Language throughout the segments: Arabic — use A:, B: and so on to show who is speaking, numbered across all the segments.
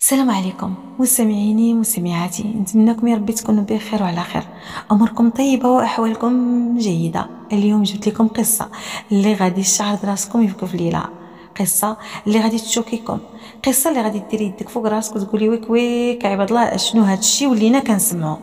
A: السلام عليكم. مستمعيني مستمعاتي نتمناكم يا ربي تكونوا بخير وعلى خير. اموركم طيبة وأحوالكم جيدة. اليوم جبت لكم قصة اللي غادي تشعر راسكم يبكوا في ليله قصة اللي غادي تشوكيكم. قصة اللي غادي ديري يدك فوق راسك وتقولي ويك ويك عباد الله شنو هذا الشيء ولينا كنسمعوا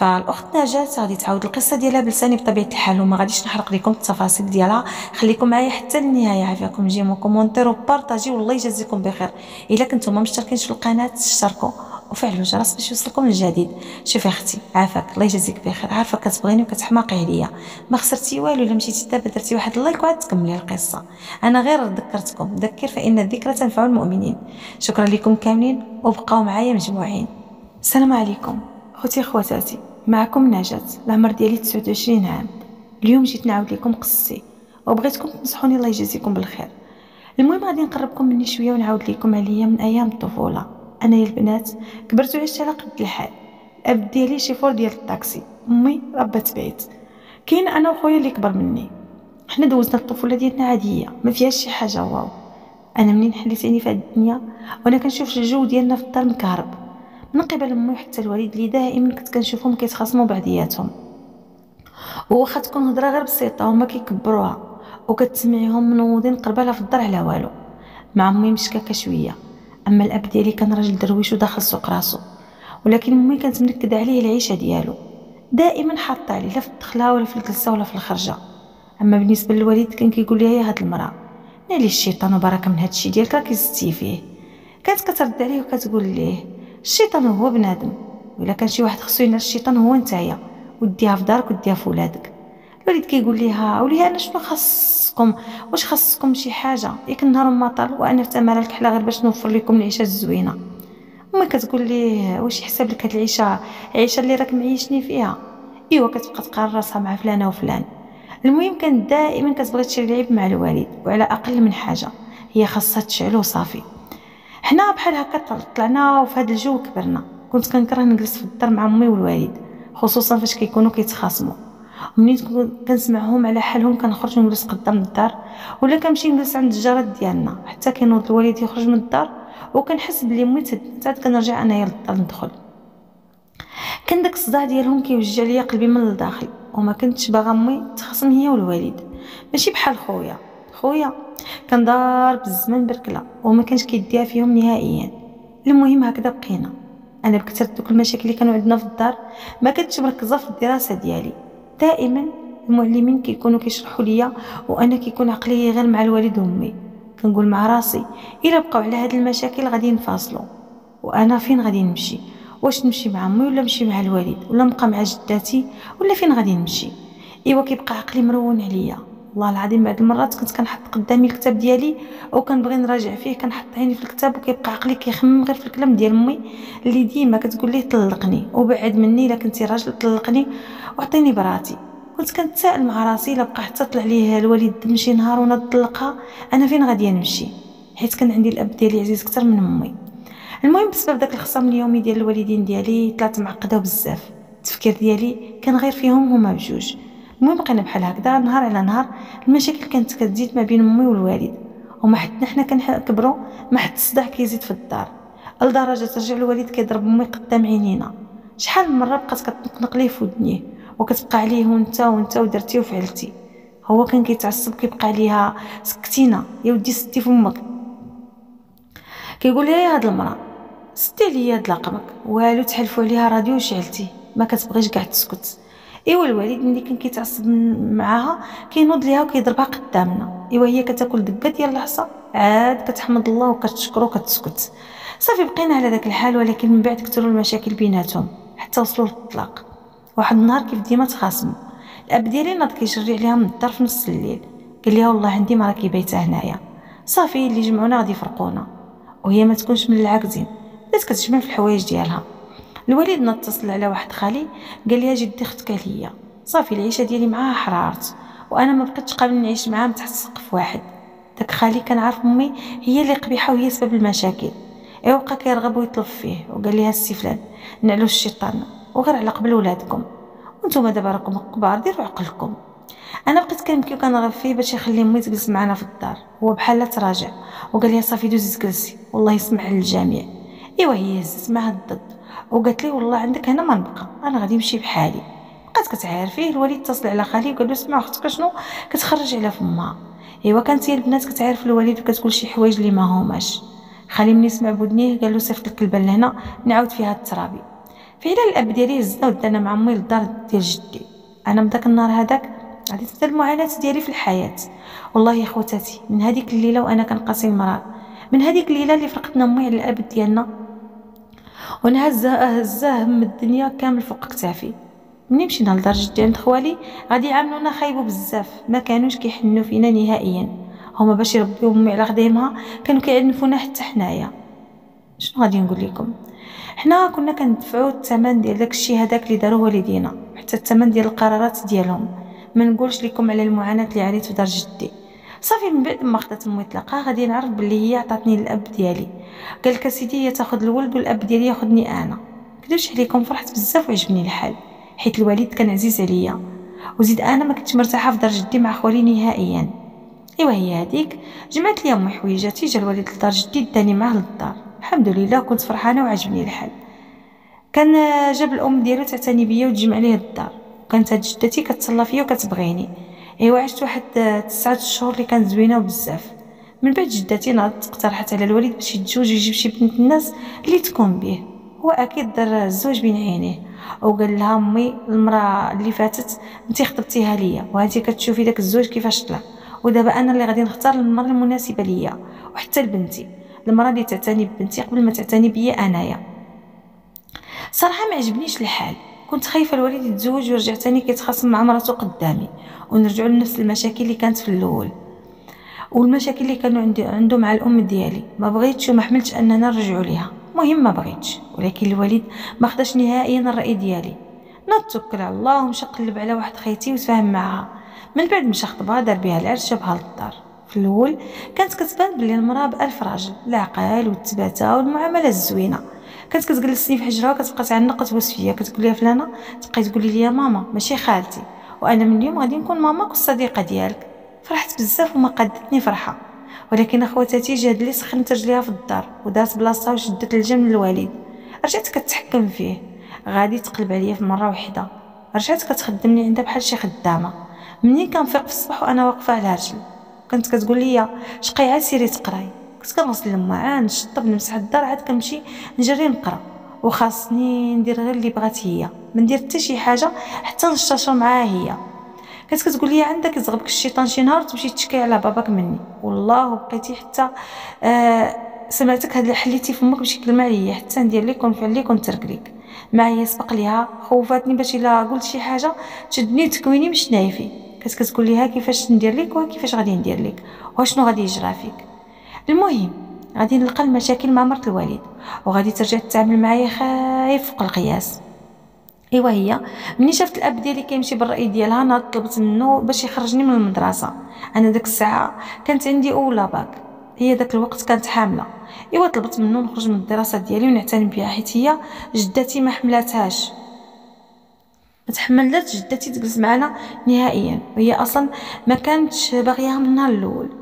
A: فالأخت نجاة غادي تعاود القصة ديالها بلساني بطبيعة الحال وما غاديش نحرق لكم التفاصيل ديالها. خليكم معايا حتى للنهايه عافاكم جيمو commentaire وبارطاجي والله يجازيكم بخير. إلا كنتم مشتركينش في القناة اشتركوا وفعلوا الجرس باش يوصلكم الجديد. شوفي أختي عافاك. الله يجازيك بخير. عارفة كتبغيني وكتحماقي عليا. ما خسرتي والو. إلا مشيتي دابا درتي واحد اللايك وعاد تكملي القصة. أنا غير ذكرتكم. ذكر فإن الذكرى تنفع المؤمنين. شكرا لكم كاملين. وبقاو معايا مجموعين. السلام عليكم. خوتي خواتاتي. معكم نجاة العمر ديالي 29 عام. اليوم جيت نعاود لكم قصتي وبغيتكم تنصحوني الله يجازيكم بالخير. المهم غادي نقربكم مني شوية ونعاود لكم عليا من أيام الطفولة. أنا يا البنات كبرت وعشت على قد الحال. الأب ديالي شيفور ديال الطاكسي. أمي ربة بيت. كاين أنا وخويا اللي كبر مني. حنا دوزنا الطفولة ديالنا عادية ما فيهاش شي حاجة واو. أنا منين حليتيني في هاد الدنيا؟ وأنا كنشوف الجو ديالنا في الدار مكهرب. من قبل امي حتى الوالد اللي دائما كنت كنشوفهم كيتخاصموا بعضياتهم. وواخا تكون هضره غير بسيطة هما كيكبروها وكتسمعيهم منوضين قربالها في الدار على والو. مع أمي مشكاكة شوية. أما الأب ديالي كان راجل درويش وداخل سوق راسو. ولكن أمي كانت منكدة عليه العيشة ديالو. دائما حاطة عليه لا في الدخلة ولا في الجلسة ولا في الخرجة. أما بالنسبة للوالد كان كيقول لي هي هاد المرأة نالي الشيطان وبركة من هادشي ديالك راكي زدتي فيه كانت كترد عليه وكتقول ليه الشيطان هو بنادم ولا كان شي واحد خصو ينال الشيطان هو نتايا وديها في دارك وديها في ولادك. الوليد كيقول ليها وليها أنا شنو خاصكم؟ واش خاصكم شي حاجة؟ ياك النهار طال وأنا تماره الكحله غير باش نوفر لكم العيشة الزوينة. أمي كتقول ليه واش يحسب لك هاد العيشة؟ العيشه اللي راك معيشني فيها. إيوا كتبقى تقارن راسها مع فلانة وفلان. المهم كانت دائما كتبغي تشري لعيب مع الوالد وعلى أقل من حاجة هي خاصها تشعلو صافي حنا بحال هكا طلعنا وفي هذا الجو كبرنا. كنت كنكره نجلس في الدار مع أمي والوالد خصوصا فاش كيكونوا كيتخاصموا. منين كنسمعهم على حالهم كنخرج نجلس قدام الدار ولا كنمشي نجلس عند الجارات ديالنا حتى كينوض الوالد يخرج من الدار وكنحس بلي امي تهدت عاد كنرجع أنايا للدار ندخل. كان داك الصداع ديالهم كيوجع ليا قلبي من الداخل وما كنتش باغا أمي تخاصم هي والوالد. ماشي بحال خويا. خويا كان ضارب الزمان بركله وما كانش كيديها فيهم نهائيا. المهم هكذا بقينا. أنا بكثرة دوك المشاكل اللي كانوا عندنا في الدار ما كنتش مركزة في الدراسة ديالي. دائما المعلمين كيكونوا كيشرحوا ليا وأنا كيكون عقلي غير مع الوالد وأمي. كنقول مع راسي إلا بقاو على هاد المشاكل غادي نفاصلوا وأنا فين غادي نمشي؟ واش نمشي مع أمي ولا نمشي مع الوالد؟ ولا نبقى مع جداتي ولا فين غادي نمشي؟ إيوا كيبقى عقلي مرون عليا. والله العظيم بعض المرات كنت كنحط قدامي الكتاب ديالي أو كنبغي نراجع فيه كنحط عيني في الكتاب وكيبقى عقلي كيخمم غير في الكلام ديال امي اللي ديما كتقول ليه طلقني وبعد مني إلا كنتي راجل طلقني وعطيني براتي. كنت كنتسائل مع راسي إلا بقى حتى طلع ليه الوالد نمشي نهار وأنا نطلقها أنا فين غادي نمشي؟ حيت كان عندي الأب ديالي عزيز أكثر من أمي. المهم بسبب داك الخصام اليومي ديال الوالدين ديالي طلعت معقدة بزاف. التفكير ديالي كان غير فيهم هما بجوج. المهم بقينا بحال هكذا نهار على نهار المشاكل كانت كتزيد ما بين أمي والوالد. وما حتى حنا كنكبروا ما حتى الصداع كيزيد في الدار. لدرجة ترجع الوالد كيضرب أمي قدام عينينا. شحال من مرة بقات كتنقنق ليه في ودنيه وكتبقى عليه وأنت وأنت ودرتي وفعلتي. هو كان كيتعصب كيبقى عليها سكتينا. يا ودي ستي فمك كيقول لها هاد المرأة؟ ستي ليا هاد لقمك والو تحلفوا عليها راديو وشعلتي. ما كتبغيش كاع تسكت. إيوا الوالد ملي كان كيتعصب معاها كينوض ليها وكيضربها قدامنا. إيوا هي كتاكل دقه ديال العصا عاد كتحمد الله وكتشكرو وكتسكت. صافي بقينا على داك الحال ولكن من بعد كثروا المشاكل بيناتهم حتى وصلوا للطلاق. واحد النهار كيف ديما تخاصموا. الأب ديالي ناض كيجري عليها من الدار في نص الليل. قال لها والله عندي مرا كيبيتها هنايا. صافي اللي جمعونا غادي يفرقونا. وهي ما تكونش من العاكزين بدات كتجمع في الحوايج ديالها. الوالد نتصل على واحد خالي قال لي جدي أختك عليا صافي العيشة ديالي معاها حرارت وأنا ما بقيتش قابل نعيش معاها تحت سقف واحد. داك خالي كان عارف أمي هي اللي قبيحة وهي سبب المشاكل. ايوا بقى كيرغب ويطلب فيه وقال لها السي فلان نعلو الشيطان وغير على قبل ولادكم. وأنتم دابا راكم كبار ديروا عقلكم. أنا بقيت كنبكي وكنرغب فيه باش يخلي أمي تجلس معنا في الدار. هو بحال تراجع. وقال لي صافي دوزي تجلسي والله يسمع للجميع. إيوا هي هزت معاه الضد وقالت لي والله عندك هنا ما نبقى أنا غادي نمشي بحالي. بقات كتعارفيه الوالد اتصل على خالي وقال له اسمع أختك شنو؟ كتخرج على فمها إيوا كانت هي البنات كتعرف الوالد وكتقول شي حوايج اللي ما هماش خالي ملي سمع بودنيه قال له صيفط الكلبه لهنا نعاود فيها الترابي. فعلا الأب ديالي هزنا ودانا مع أمي للدار ديال جدي. أنا من داك النهار هذاك غادي تبدا المعاناة ديالي في الحياة. والله يا خواتاتي من هذيك الليلة وأنا كنقاسي المرأة. من هذيك الليلة اللي فرقتنا أمي على الأب ديالنا وأنا هزه هزه هم الدنيا كامل فوق كتافي ملي مشينا لدار جدي عند خوالي؟ غادي يعاملونا خايبو بزاف. ما كانوش كيحنوا فينا نهائيا. هما باش يربيو أمي على خديمها كانوا كيعنفونا حتى حنايا. شنو غادي نقول لكم؟ حنا كنا كندفعوا الثمن ديال داكشي هذاك اللي داروه والدينا حتى الثمن ديال القرارات ديالهم. ما نقولش لكم على المعاناة اللي عانيت في دار جدي صافي من بعد ما خدات امي طلقه غادي نعرف بلي هي عطاتني الأب ديالي. قال لك سيدي هي تاخذ الولد والأب ديالي ياخذني أنا. كدبش عليكم فرحت بزاف وعجبني الحال. حيت الوالد كان عزيز عليا. وزيد أنا ما كنتش مرتاحة في دار جدي مع خوالي نهائيا. إيوا هي هذيك جمعت لي امي حويجاتي جا الوالد لدار جدي داني معاه للدار. الحمد لله كنت فرحانة وعجبني الحال. كان جاب الأم ديالو تعتني بيا وتجمع ليه الدار كانت هاد جدتي كتهلا فيا وكتبغيني. ايوا عشت واحد تسعة شهور اللي كانت زوينة بزاف من بعد جدتي ناضت اقترحت على الوالد باش يتزوج ويجيب شي بنت الناس اللي تكون به هو أكيد دار الزوج بين عينيه. وقال لها أمي المرأة اللي فاتت أنت خطبتيها ليا وهانتي كتشوفي داك الزوج كيفاش طلع. ودابا أنا اللي غادي نختار المرأة المناسبة ليا وحتى لبنتي. المرأة اللي تعتني ببنتي قبل ما تعتني بيا أنايا. صراحة ما عجبنيش الحال. كنت خايفة الوالد يتزوج ويرجع تاني كيتخاصم مع مرته قدامي. ونرجعوا لنفس المشاكل اللي كانت في الأول. والمشاكل اللي كانوا عندي عنده مع الأم ديالي. ما بغيتش وما حملتش أننا نرجعوا ليها. مهم ما بغيتش. ولكن الوالد ما خداش نهائيا الرأي ديالي. نتوكل على الله ومشى قلب على واحد خيتي وتفاهم معها. من بعد مشى خطبها دار بها العرس جابها للدار. في الأول كانت كتبان بلي المرأة بألف راجل. العقل والتباتة والمعاملة الزوينة. كانت كتجلسني في حجرها وكتبقى تعنق وتبوس فيا. كتقول لي فلانة تبقاي تقولي لي ماما ماشي خالتي. وأنا من اليوم غادي نكون ماماك والصديقه ديالك. فرحت بزاف وما قدتني فرحة. ولكن اخواتاتي جاد لي سخنت رجليها في الدار ودارت بلاصتها وشدت الجم للوالد. رجعت كتحكم فيه. غادي تقلب عليا في مرة واحدة رجعت كتخدمني عندها بحال شي خدامة. منين كنفيق في الصباح وأنا واقفة على رجلي كانت كتقول لي شقي عاد سيري تقراي. كنت كنغسل المعان نشطب نمسح الدار عاد كنمشي نجري نقرا. وخاصني ندير غير اللي بغات هي. ما ندير حتى شي حاجة حتى نشطشر معاها هي. كانت كتقول لي عندك يزغبك الشيطان شي نهار تمشي تشكي على باباك مني. والله بقيتي حتى آه سمعتك هاد حليتي فمك بشي كلمه عليا حتى ندير لك ونفعل لك ونترك لك معايا سبق ليها خوفاتني باش إلا قلت شي حاجة تشدني تكويني مش نايفي كانت كتقول لي ها كيفاش ندير لك وكيفاش غادي ندير لك وشنو غادي يجرى فيك؟ المهم غادي نلقى المشاكل مع مرت الوالد وغادي ترجع تتعامل معايا خايب فوق القياس. إيوا هي ملي شافت الأب ديالي كيمشي بالرأي ديالها أنا طلبت منه باش يخرجني من المدرسة. أنا ديك الساعة كانت عندي اولى باك هي داك الوقت كانت حاملة. إيوا طلبت منه نخرج من الدراسه ديالي ونعتني بها حيت هي جدتي ما حملاتهاش. ما تحملتش جدتي تجلس معنا نهائيا. وهي أصلا ما كانتش باغياها من الأول.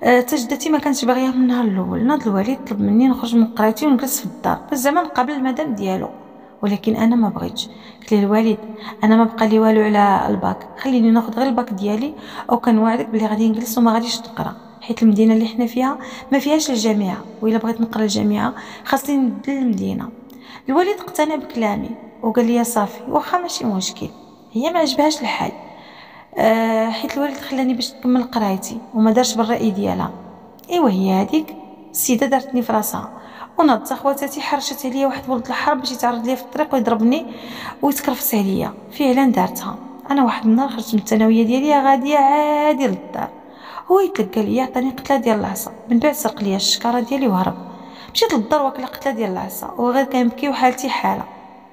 A: حتى أه جدتي ما كانتش باغياها من النهار الأول. ناض الوالد طلب مني نخرج من قرايتي ونجلس في الدار. بس زعما نقابل المدام ديالو. ولكن أنا ما بغيتش. قلت ليه الوالد أنا ما بقى لي والو على الباك. خليني ناخذ غير الباك ديالي. أو كنوعدك بلي غادي نجلس وما غاديش نقرا حيت المدينة اللي حنا فيها ما فيهاش الجامعة. وإلا بغيت نقرا الجامعة خاصني نبدل المدينة. الوالد اقتنع بكلامي وقال لي صافي واخا ماشي مشكل. هي ما عجبهاش الحال. أه حيت الوالد خلاني باش نكمل قرايتي وما دارش بالراي ديالها إيوا هي هذيك السيده دارتني في راسها. ونضت خواتاتي حرشت عليا واحد ولد الحرب باش يتعرض ليا في الطريق ويضربني ويتكرفس عليا. فعلا دارتها. أنا واحد النهار خرجت من الثانوية ديالي غادية عادي للدار. هو يتلقى ليا عطاني قتلة ديال العصا. من بعد سرق ليا الشكارة ديالي وهرب. مشيت للدار واكله قتلة ديال العصا. وغير كنبكي وحالتي حالة.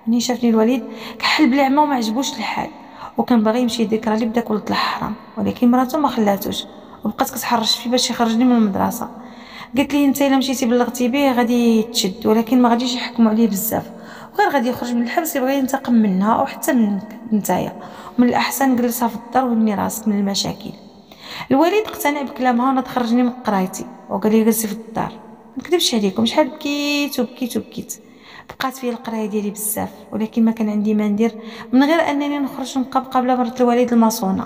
A: ملي شافني الوليد كحل بلعمة وما عجبوش الحال. وكان باغي يمشي يذكر لي بداك ولد الحرام ولكن مراته ما خلاتوش وبقات كتحرش فيه باش يخرجني من المدرسة. قالت لي أنت إلا مشيتي بلغتي به غادي تشد ولكن ما غاديش يحكموا عليه بزاف. غير غادي يخرج من الحبس يبغي ينتقم منها أو حتى منك نتايا. من الأحسن جلسها في الدار وبني راسك من المشاكل. الوالد اقتنع بكلامها وأنا تخرجني من قرايتي وقال لي جلسي في الدار. نكذبش عليكم شحال بكيت وبكيت وبكيت. بقات فيا القراية ديالي بزاف ولكن ما كان عندي ما ندير من غير أنني نخرج نبقى مقابله مرت الوالد المصونه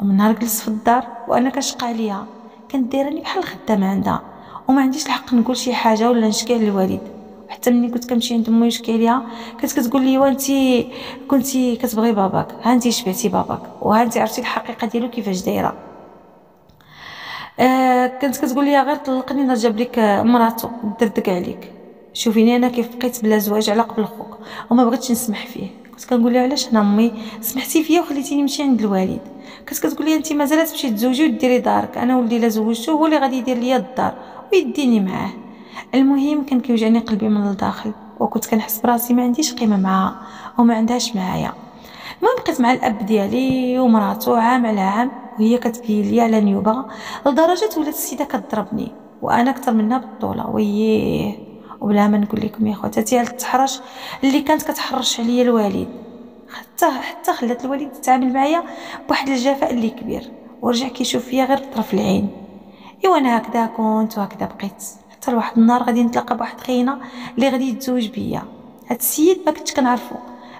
A: ومن نهار جلست في الدار وأنا كنشقى عليها كانت دايراني بحال الخدامة عندها وما عنديش الحق نقول شي حاجة ولا نشكي على الوالد حتى ملي كنت كنمشي عند أمي نشكي عليها كانت كتقول لي وانتي كنتي كتبغي باباك ها انتي شبعتي باباك؟ وها انتي عرفتي الحقيقة ديالو كيفاش دايرة. آه كانت كتقول لي غير طلقني نرجع لك مراتو دردك عليك. شوفيني أنا كيف بقيت بلا زواج على قبل خوك وما بغيتش نسمح فيه. كنت كنقول لها علاش أنا أمي سمحتي فيا وخليتيني نمشي عند الوالد. كانت كتقول لي انت مازال تمشي تزوجي وديري دارك أنا ولدي لا زوجته هو اللي غادي يدير ليا الدار ويديني معاه. المهم كان كيوجعني قلبي من الداخل وكنت كنحس براسي ما عنديش قيمة معاها وما عندهاش معايا. المهم بقيت مع الأب ديالي ومراتو عام على عام وهي كتبين لي على نيوبة لدرجة ولات السيدة كضربني وأنا أكثر منها بالطولة وييه وبلا ما نقول لكم يا خواتاتي على التحرش اللي كانت كتحرش عليا الوالد. حتى حتى خلات الوالد يتعامل معايا بواحد الجفاء اللي كبير ورجع كيشوف فيا غير بطرف العين. إيوا أنا هكذا كنت وهكذا بقيت. حتى لواحد النهار غادي نتلاقى بواحد خينا اللي غادي يتزوج بيا. هاد السيد ما كنتش كنعرفو.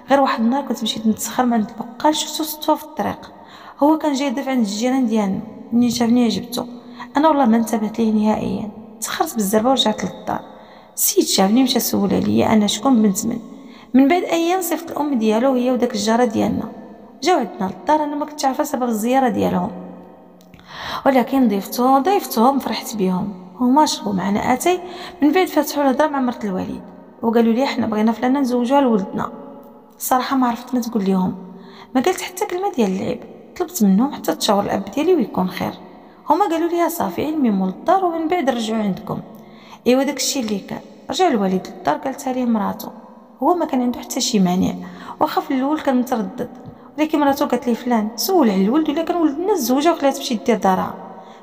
A: غير واحد النهار كنت مشيت نتسخر من عند البقال شفتو صدفه في الطريق. هو كان جاي يضيف عند الجيران ديالنا. منين شافني عجبتو. أنا والله ما انتبهت ليه نهائيا. تسخرت بالزربة ورجعت للدار. السيد شافني مشى سول عليا. أنا شكون من من بعد أيام صيفط الأم ديالو هي وداك الجاره ديالنا. جاو عندنا للدار أنا ما كنتش عارفة سبب الزيارة ديالهم. ولكن ضيفتو ضيفتهم فرحت بهم. هما شربوا معنا. أتاي من بعد فتحوا الهضره مع مرت الوالد وقالوا لي إحنا بغينا فلانة نزوجوها لولدنا. الصراحه ما عرفت ما تقول لهم ما قالت حتى كلمة ديال اللعب. طلبت منهم حتى تشاور الأب ديالي ويكون خير. هما قالوا لي صافي علمي مول الدار ومن بعد رجعوا عندكم. ايوا داكشي اللي كان رجع الوالد للدار قالتها ليه مراتو. هو ما كان عنده حتى شي مانع. واخا في الأول كان متردد. ولكن مراتو قالت لي فلان سول على الولد ولا كان ولد الناس زوجه وخلات تمشي دير دارها.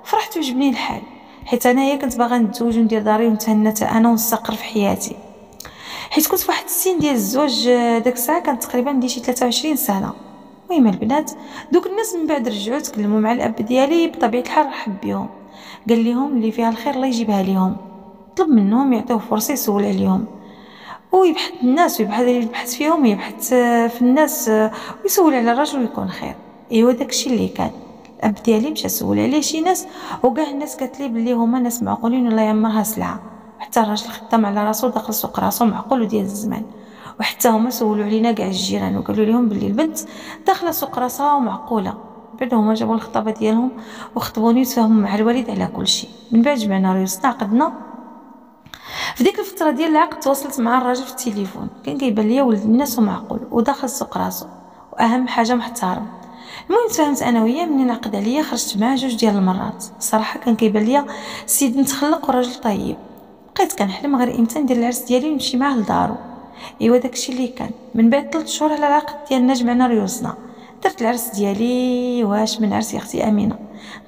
A: فرحت وجبني الحال. حيت أنايا كنت باغا نتزوج وندير داري ونتهنى أنا ونستقر في حياتي. حيت كنت فواحد السن ديال الزواج داك الساعة كانت تقريبا عندي شي 23 سنة. المهم البنات دوك الناس من بعد رجعوا تكلموا مع الأب ديالي بطبيعة الحال رحب بهم قال لهم اللي فيها الخير الله يجيبها ليهم. طلب منهم يعطيوه فرصة يسول عليهم. ويبحث الناس ويبحث يبحث فيهم ويبحث في الناس ويسول على الرجل ويكون خير. إيوا داكشي اللي كان. الأب ديالي مشى سول عليه شي ناس وكاع الناس قالت لي بلي هما ناس معقولين ولا يمرها سلعة. حتى الراجل خدام على راسو داخل سوق راسو معقول وديال الزمان. وحتى هما سولوا علينا كاع الجيران وقالوا لهم بلي البنت داخلة سوق راسها ومعقولة. بعد هما جابوا الخطابة ديالهم وخطبوني وتفاهموا مع الوالد على كل شيء من بعد جمعنا ريوسنا عقدنا في ديك الفترة ديال العقد تواصلت مع الراجل في التليفون. كان كيبان ليا ولد الناس ومعقول وداخل سوق راسو. وأهم حاجة محترم. المهم تفاهمت أنا وياه منين عقد عليا خرجت معاه جوج ديال المرات. الصراحه كان كيبان ليا السيد متخلق وراجل طيب. بقيت كنحلم غير إمتى ندير العرس ديالي ونمشي معاه لدارو. إيوا داكشي اللي كان. من بعد 3 شهور على العقد ديالنا جمعنا ريوسنا درت العرس ديالي واش من عرسي أختي أمينة.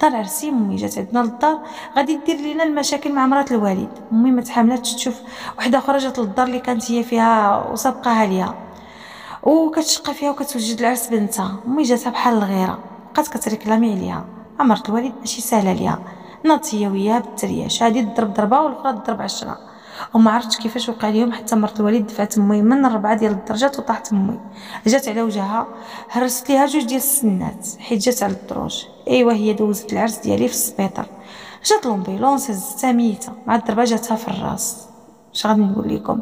A: دار عرسي أمي جات عندنا للدار غادي دير لينا المشاكل مع مرات الوالد. أمي ما تحملاتش تشوف وحدة أخرى جات للدار اللي كانت هي فيها وسابقاها ليها. وكتشقى فيها وكتوجد العرس بنتها. أمي جاتها بحال الغيرة بقات كت réclamer عليها. عمرت الوالد ماشي سهلة ليها. ناضت هي وياها بالترياش. هادي تضرب ضربة والأخرى تضرب عشرة. وما عرفتش كيفاش وقع ليهم حتى مرت الوالد دفعت امي من الربعة ديال الدرجات وطاحت امي جات على وجهها هرست ليها جوج ديال السنات حيت جات على الدروج. أيوا هي دوزت العرس ديالي في السبيطار. جات l'ambulance هزتها ميتة. مع الضربة جاتها في الراس. اش غادي نقول لكم؟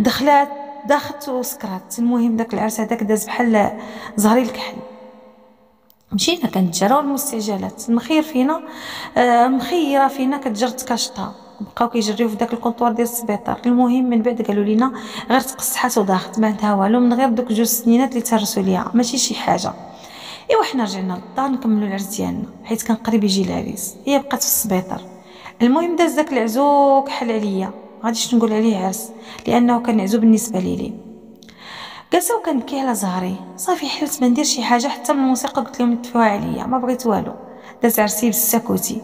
A: دخلات داخت وسكرات. المهم داك العرس هذاك داز بحال زهري الكحل. مشينا كنتجراو المستعجلات المخير فينا آه مخيره فينا كتجرد كاشطة. بقاو كيجريو في داك ال couloir ديال السبيطار. المهم من بعد قالوا لينا غير تقصحات وداخت ما عندها والو من غير دوك جوج سنينات اللي تهرسوا ليها ماشي شي حاجة. إيوا حنا رجعنا للدار نكملوا العرس ديالنا حيت كان قريب يجي العريس هي بقات في السبيطار. المهم داز داك العزو كحل عليا غاديش نقول عليه عرس لأنه كان عزو بالنسبة لي جالسه وكنبكي على زهري صافي حلت ما ندير شي حاجة حتى من الموسيقى قلت لهم يطفيوا عليا ما بغيت والو. داز عرسي بالسكاتي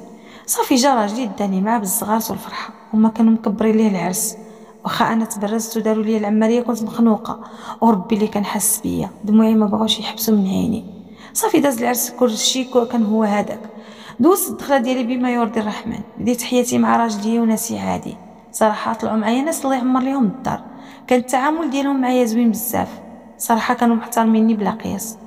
A: صافي جا راجلي داني معاه بالزغارت والفرحة هما كانوا مكبرين ليه العرس. واخا أنا تبرزت وداروا لي العملية كنت مخنوقة. وربي اللي كان حس بيا دموعي ما بغاوش يحبسوا من عيني. صافي داز العرس كلشي كان هو هذاك دوزت الدخلة ديالي بما يرضي الرحمن. بديت حياتي مع راجلي وناسي عادي. صراحة طلعوا معايا ناس الله يعمر ليهم الدار. كان التعامل ديالهم معايا زوين بزاف. صراحة كانوا محترميني بلا قياس.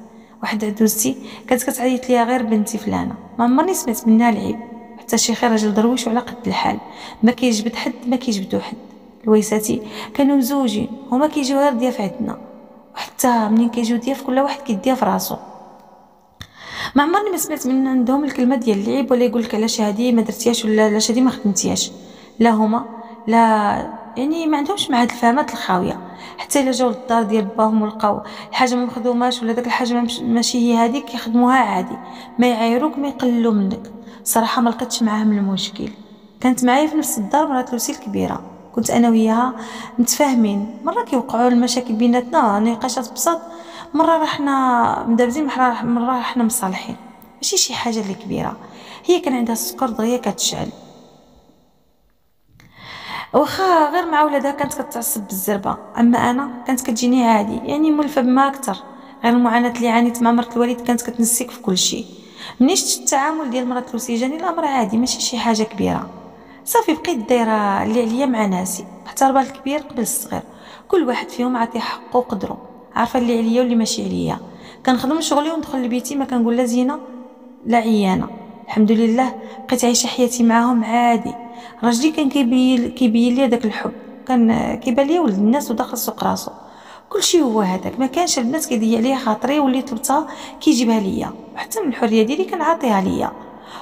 A: واحد عدوزتي كانت كتعيط ليا غير بنتي فلانة. ما عمرني سمعت منها العيب. حتى شي خير راجل درويش وعلى قد الحال. ما كيجبد حد ما كيجبدو حد. الويساتي كانوا مزوجين هما كيجيو غير ضياف عندنا. وحتى منين كيجيو ضياف كل واحد كيديها في راسو ما عمرني ما سمعت من عندهم الكلمة ديال العيب ولا يقول لك علاش هادي ما درتيهاش ولا علاش هادي ما خدمتيهاش. لا هما لا يعني ما عندهمش مع هاد الفهمات الخاوية. حتى إلا جاو للدار ديال باهم ولقاو الحاجة ما مخدوماش ولا داك الحاجة ماشي هي هذيك يخدموها عادي. ما يعايروك ما يقللوا منك. صراحة ما لقيتش معاهم المشكل. كانت معايا في نفس الدار مرات لوسي الكبيره كنت أنا وياها متفاهمين. مرة كيوقعوا المشاكل بيناتنا نقاشات بساط. مرة رحنا مدابزين مرة رحنا مصالحين. ماشي شي حاجة اللي كبيرة. هي كان عندها السكر دغيا كتشعل. واخا غير مع ولادها كانت كتعصب بالزربة. أما أنا كانت كتجيني عادي يعني مولفه بما أكثر. غير المعاناة اللي عانيت مع مرت الوالد كانت كتنسيك في كل شيء مني شفت التعامل ديال مرات لوسي جاني الامر عادي ماشي شي حاجة كبيرة. صافي بقيت دايرة اللي عليا مع ناسي. احترم الكبير قبل الصغير. كل واحد فيهم عطيه حقه وقدره. عارفة اللي عليا واللي ماشي عليا. كنخدم شغلي وندخل لبيتي ما كنقول لا زينة لا عيانة. الحمد لله بقيت عايشة حياتي معاهم عادي. راجلي كان كيبين لي داك الحب. كان كيبان لي ولد الناس وداخل سوق راسو. كلشي هو هذاك. ما كانش البنات كيضيع ليا خاطري واللي طلبتها كيجيبها ليا. وحتى من الحرية ديالي كنعطيها ليا.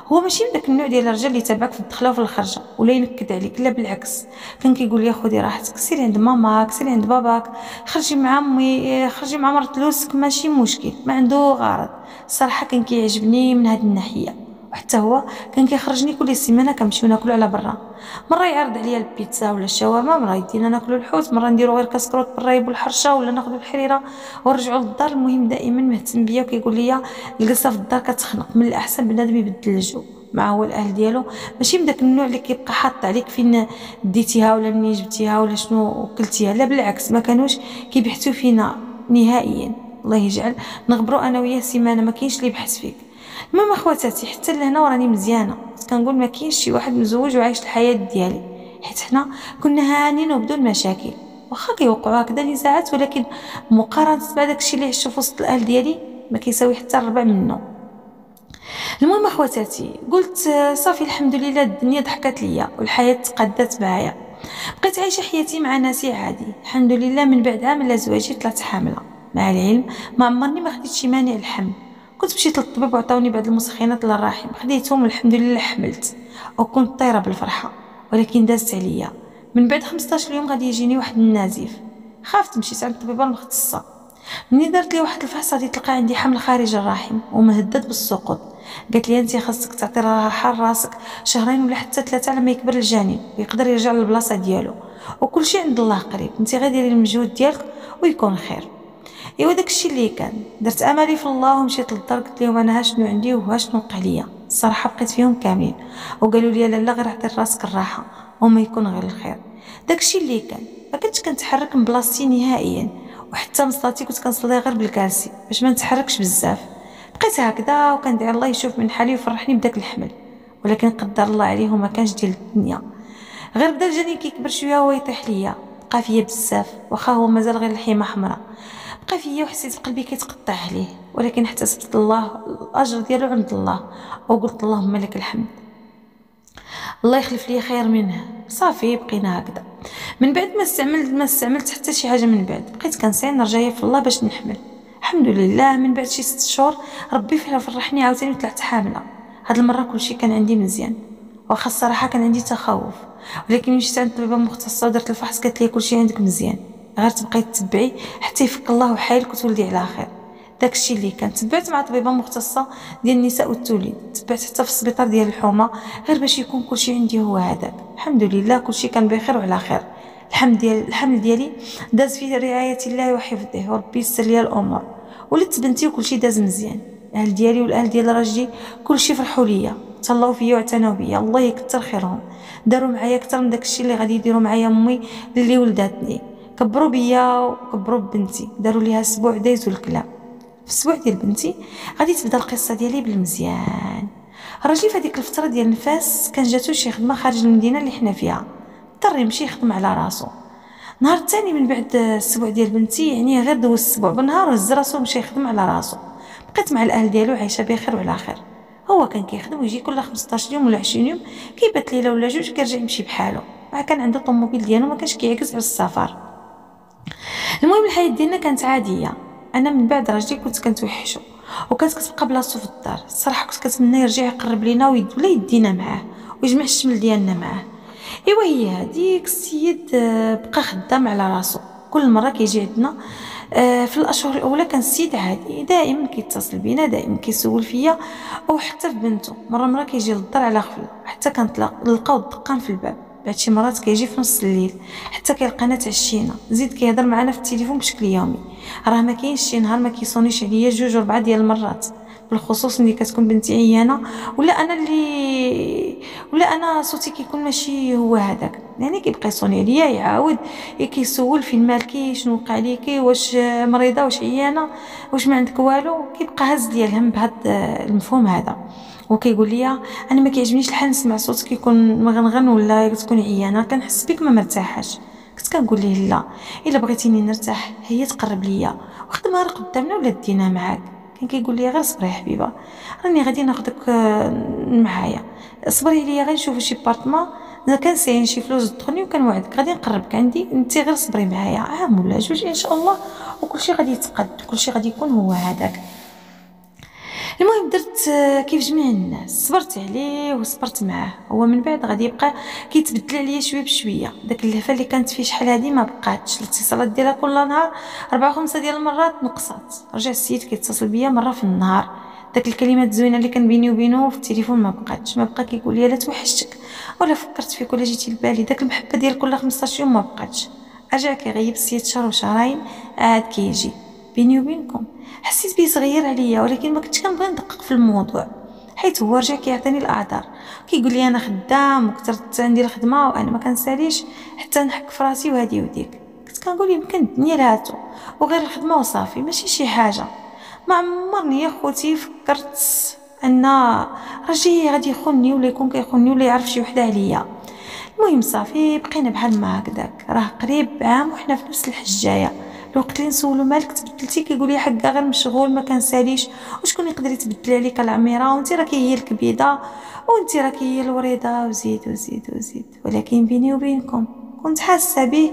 A: هو ماشي من داك النوع ديال الرجال اللي تابعك في الدخلة وفي الخرجة ولا ينكد عليك لا بالعكس. كان كيقول لي خذي راحتك سيري عند ماماك سيري عند باباك خرجي مع أمي خرجي مع مرت لوسك ماشي مشكل ما عنده غرض. الصراحه كان كيعجبني من هذه الناحية. وحتى هو كان كيخرجني كل سيمانه كنمشيو ناكلو على برا. مرة يعرض عليا البيتزا ولا الشاورما مرة يدينا ناكلو الحوت مرة نديرو غير كاسكروت بالرايب والحرشه ولا ناخذ الحريرة. ونرجعو للدار المهم دائما مهتم بيا وكيقول لي الجلسه في الدار كتخنق من الأحسن بنادم يبدل الجو. مع هو الأهل ديالو. ماشي من داك النوع اللي كيبقى حاط عليك فين ديتيها ولا منين جبتيها ولا شنو كلتيها لا بالعكس ما كانوش كيبحثوا فينا نهائيا. الله يجعل. نغبرو أنا وياه سيمانة ما كاينش اللي يبحث فيك. المهم اخواتاتي حتى لهنا وراني مزيانة. كنقول ما كاينش شي واحد مزوج وعايش الحياة ديالي. حيت حنا كنا هانين وبدون مشاكل. واخا كيوقعوا هكذا نزاعات ولكن مقارنة مع داكشي اللي عشتو في وسط الأهل ديالي ما كيساوي حتى الربع منه. المهم اخواتاتي قلت صافي الحمد لله الدنيا ضحكت ليا والحياة تقدات معايا. بقيت عايشة حياتي مع ناسي عادي. الحمد لله من بعد عام لا زواجي طلعت حاملة. مع العلم ما عمرني ما خديت شي مانع الحمل. كنت مشيت للطبيب وعطاوني بعض المسخنات للرحم خديتهم والحمد لله حملت. وكنت طايرة بالفرحة. ولكن دازت عليا. من بعد 15 يوم غادي يجيني واحد النزيف. خافت مشيت عند الطبيبه المختصة. مني دارت لي واحد الفحص غادي تلقى عندي حمل خارج الرحم ومهدد بالسقوط. قالت لي انت خاصك تعطي راحة لراسك شهرين ولا حتى ثلاثة على ما يكبر الجنين ويقدر يرجع للبلاصة ديالو. وكل شيء عند الله قريب. انت غادي ديري المجهود ديالك ويكون خير. إيوا داكشي اللي كان. درت أمالي في الله ومشيت للدار قلت لهم أنا شنو عندي وها وقع ليا. الصراحة بقيت فيهم كاملين. وقالوا لي لا لا غير عطي راسك الراحة وما يكون غير الخير. داكشي اللي كان ما كنتش كنتحرك من بلاصتي نهائيا. وحتى مصلاتي كنت كنصلي غير بالكرسي باش ما نتحركش بزاف. بقيت هكذا وكندعي الله يشوف من حالي ويفرحني بداك الحمل. ولكن قدر الله عليه وما كانش ديال الدنيا. غير بدا الجنين كيكبر شوية وهو يطيح ليا. بقى فيا بزاف واخا هو مازال غير الحيمه حمراء. بقى فيا وحسيت قلبي كيتقطع عليه. ولكن احتسبت الله الأجر ديالو عند الله. وقلت اللهم لك الحمد. الله يخلف لي خير منه صافي بقينا هكذا. من بعد ما استعملت ما استعملت حتى شي حاجة من بعد. بقيت كنسعي نرجع في الله باش نحمل. الحمد لله من بعد شي ست شهور ربي فعلا فرحني عاوتاني وطلعت حاملة. هاد المرة كلشي كان عندي مزيان. واخا الصراحة كان عندي تخوف. ولكن مشيت عند الطبيبه المختصه ودرت الفحص قالت لي كلشي عندك مزيان. غير تبقاي تتبعي حتى يفك الله وحالك وتولدي على خير. داكشي اللي كان تبعت مع طبيبة مختصة ديال النساء والتوليد تبعت حتى في السبيطار ديال الحومة غير باش يكون كلشي عندي هو هذاك. الحمد لله كلشي كان بخير وعلى خير. الحمد ديال الحمل ديالي داز في رعاية الله وحفظه وربي يسر لي الأمور. ولدت بنتي وكلشي داز مزيان. الأهل ديالي والأهل ديال راجلي كلشي فرحوا ليا تهلاو فيا واعتناو بيا. الله يكثر خيرهم. داروا معايا أكثر من داكشي اللي غادي يديروا معايا أمي اللي ولداتني. كبروا بيا وكبروا ببنتي. داروا ليها أسبوع دايزوا الكلام في الأسبوع ديال بنتي غادي تبدا القصة ديالي بالمزيان. راجلي في هذيك الفترة ديال النفاس كان جاتو شي خدمة خارج المدينة اللي حنا فيها. اضطر يمشي يخدم على راسو. نهار الثاني من بعد السبوع ديال بنتي يعني غير دوز السبوع بالنهار هز راسو مشى يخدم على راسو. بقيت مع الأهل ديالو عايشة بخير وعلى خير. هو كان كيخدم ويجي كل 15 يوم ولا 20 يوم كيبات ليلة ولا جوج كيرجع يمشي بحالو مع كان عنده طوموبيل ديالو ما كانش كيعكس على السفر. المهم الحياة ديالنا كانت عادية. أنا من بعد راجلي كنت كنتوحشو وكانت كتبقى بلاصتو في الدار. الصراحة كنت كنتمنى يرجع يقرب لينا ولا يدينا معاه ويجمع الشمل ديالنا معاه. إيوا هي هذيك السيد آه، بقى خدام على راسو. كل مرة كيجي عندنا آه، في الأشهر الأولى كان السيد عادي دائما كيتصل بينا دائما كيسول فيا أو حتى في بنته. مرة مرة كيجي للدار على غفله حتى كنلقاو الدقان في الباب. بعد شي مرات كيجي في نص الليل حتى كيلقانا تعشينا زيد كيهضر معنا في التليفون بشكل يومي. راه ما كاينش شي نهار ما كيصونيش عليا جوج وربعه ديال المرات. بالخصوص ملي كتكون بنتي عيانة ولا أنا اللي ولا أنا صوتي كيكون ماشي هو هذاك. يعني كيبقى يصوني عليا يعاود كيسول فين مالكي شنو وقع ليكي واش مريضة واش عيانة واش ما عندك والو. كيبقى هز ليا الهم بهذا المفهوم هذا. وكيقول لي أنا ما كيعجبنيش الحال نسمع صوتك كيكون مغنغن ولا تكون عيانة كنحس بك ما مرتاحاش كنت كنقول ليه لا إلا بغيتيني نرتاح هي تقرب ليا وخدمها قدامنا ولا دينا معاك. كان كيقول لي غير صبري حبيبة راني غادي ناخذك آه، معايا. صبري عليا غير نشوف شي بارتما أنا كنساين شي فلوس تدخلني وكنوعدك غادي نقربك عندي انت غير صبري معايا عام ولا جوج إن شاء الله وكلشي غادي يتقد كلشي غادي يكون هو هذاك المهم درت آه، كيف جميع الناس. صبرت عليه وصبرت معاه. هو من بعد غادي يبقى كيتبدل عليا شوية بشوية. داك اللهفه اللي كانت فيه شحال هادي ما بقاتش. الاتصالات ديالها كل نهار أربعة خمسة ديال المرات نقصات. رجع السيد كيتصل بيا مرة في النهار. داك الكلمات الزوينة اللي كان بيني وبينه في التليفون ما بقاتش. ما بقى كيقول لي لا توحشتك. ولا فكرت فيك ولا جيتي لبالي. داك المحبة ديال كل 15 يوم ما بقاتش. رجع كيغيب السيد شهر وشهرين. عاد كيجي. بيني وبينكم حسيت بيه صغير عليا ولكن ما كنتش كنبغي ندقق في الموضوع حيت هو رجع كيعطيني الأعذار. كيقول لي أنا خدام وكثرت عندي الخدمة وأنا ما كنساليش حتى نحك في راسي وهادي وديك. كنت كنقول يمكن الدنيا لهاتو وغير الخدمة وصافي ماشي شي حاجة. ما عمرني يا خوتي فكرت أن راجلي غادي يخونني ولا يكون كيخونني ولا يعرف شي وحدة عليا. المهم صافي بقينا بحال ما هكذاك. راه قريب عام وحنا في نفس الحجاية. الوقت اللي نسولو مالك تبدلتي كيقول لي حقا غير مشغول ما كنساليش. وشكون يقدر يتبدل عليك العميرة؟ وانت راكي هي الكبيدة وانت راكي هي الوريده وزيد وزيد وزيد. ولكن بيني وبينكم كنت حاسة به.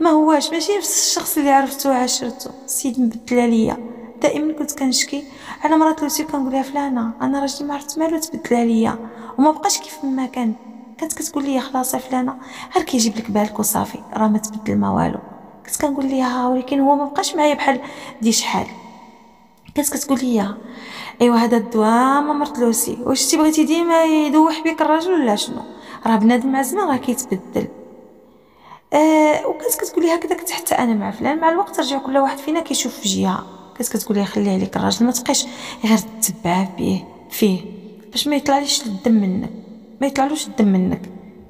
A: ما هواش ماشي نفس الشخص اللي عرفته وعاشرته. السيد مبدل عليا دائما كنت كنشكي على مرات لوسي كنقول لها فلانة أنا راجلي ما عرفت مالو تبدل عليا. وما بقاش كيف ما كان. كانت كتقول لي خلاص فلانة غير كيجيب لك بالك وصافي راه ما تبدل ما والو. كنت كنقول ليها ولكن هو ما بقاش معايا بحال دي شحال. كانت كتقول لي أيوا هذا الدواء ما مرتلوسي واش انت بغيتي ديما يدوح بك الراجل ولا شنو؟ راه بنادم مع الزمان راه كيتبدل. آه وكانت كتقول لي هكذا كنت حتى أنا مع فلان. مع الوقت رجع كل واحد فينا كيشوف في جهة. كانت كتقول لي خلي عليك الراجل ما تبقاش غير تتبع به فيه. باش ما يطلعليش الدم منك ما يطلعلوش الدم منك.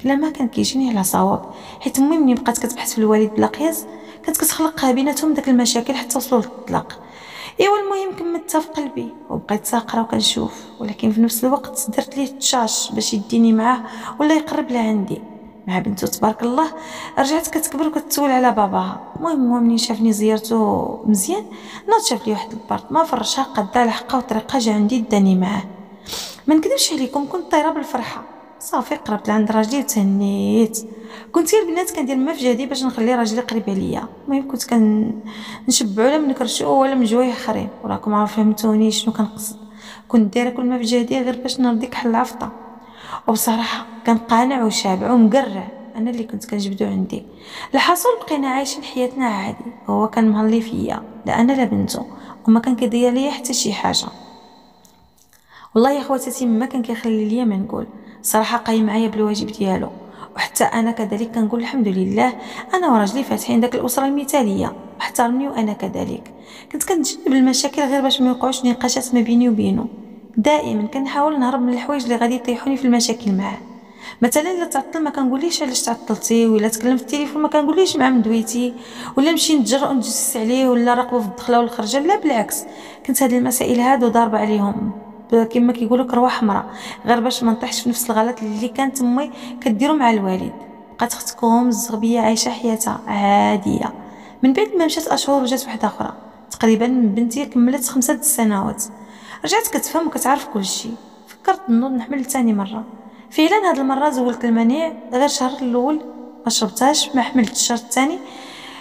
A: بلا ما كان كيجيني على صواب. حيت امي ملي بقات كتبحث في الوالد بلا قياس كانت كتخلق بيناتهم داك المشاكل حتى وصلوا للطلاق. ايوا المهم كملت في قلبي وبقيت ساقرة وكنشوف ولكن في نفس الوقت درت ليه تشاش باش يديني معاه ولا يقرب لعندي مع بنته تبارك الله رجعت كتكبر وكتسول على باباها. المهم هو منين شافني زيارته مزيان؟ نوض شاف لي واحد البارطما فرشها قدا الحقه وطريقة جا عندي داني معاه. ما نكذبش عليكم كنت طايرة بالفرحة. صافي قربت لعند راجلي وتهنيت. كنت غير البنات كندير ما في جهدي باش نخلي راجلي قريب عليا. المهم كنت كنشبعو ولا منكرشو ولا من جوايه اخرين وراكم عارف فهمتوني شنو كنقصد. كنت دايرة كل ما في جهدي غير باش نرضيك حل العفطه وبصراحة كان قانع وشابع ومقرع. أنا اللي كنت كنجبدو عندي. الحصول بقينا عايشين حياتنا عادي. هو كان مهلي فيا. لا أنا لا بنته. وما كان كيدير ليا حتى شي حاجة. والله يا خواتاتي ما كان كيخلي ليا ما نقول. صراحة قايم معايا بالواجب ديالو. وحتى أنا كذلك كنقول الحمد لله أنا وراجلي فاتحين داك الأسرة المثالية. احترمني وأنا كذلك. كنت كنتجنب المشاكل غير باش ما يوقعوش نقاشات ما بيني وبينه دائما كنحاول نهرب من الحوايج اللي غادي يطيحوني في المشاكل معاه. مثلا إلا تعطل ما كنقوليش علاش تعطلتي ولا تكلم في التليفون ما كنقوليش مع مدويتي ولا نمشي نتجرأ ونجلس عليه ولا راقبه في الدخلة والخرجة لا بالعكس. كنت هذه المسائل هادو ضاربه عليهم. كما كيقولوا كروه حمراء غير باش ما نطيحش في نفس الغلط اللي كانت امي كديرو مع الوالد. بقات اختكم الزغبية عايشة حياتها عادية. من بعد ما مشات أشهر وجات وحده أخرى. تقريبا بنتي كملت خمسة سنوات رجعت كتفهم وكتعرف كل شيء فكرت نوض نحمل ثاني مرة. فعلا هاد المرة زولت المنيع غير الشهر الأول ما شربتهاش ما حملت الشهر الثاني.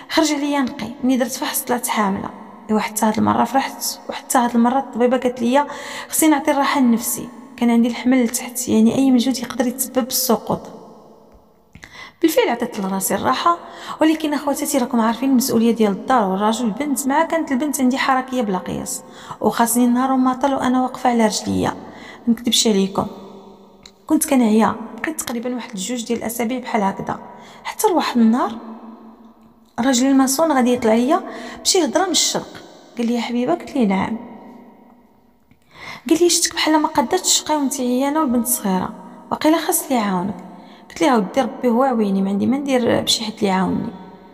A: خرج عليا نقي. ملي درت فحص طلعت حاملة. ايوا حتى هاد المرة فرحت وحتى هاد المرة الطبيبة قالت لي خصني نعطي الراحة لنفسي كان عندي الحمل لتحت يعني أي مجهود يقدر يتسبب بالسقوط. بالفعل عطيت لراسي الراحة ولكن اخواتاتي راكم عارفين المسؤولية ديال الدار والراجل البنت مع كانت البنت عندي حركية بلا قياس. وخاصني النهار وما وأنا واقفة على رجليا. نكذبش عليكم. كنت كنعيا بقيت تقريبا واحد جوج ديال الأسابيع بحال هكذا. حتى لواحد النهار راجل الماسون غادي يطلع ليا بشي هضره من الشرق. قال لي يا حبيبة قلت لي نعم. قال لي شتك بحال ما قدرتش تشقي وانت عيانه والبنت صغيره وقيلا خاص لي يعاونك. قلت لها ودي ربي هو عويني ما عندي ما ندير بشي حد اللي يعاوني.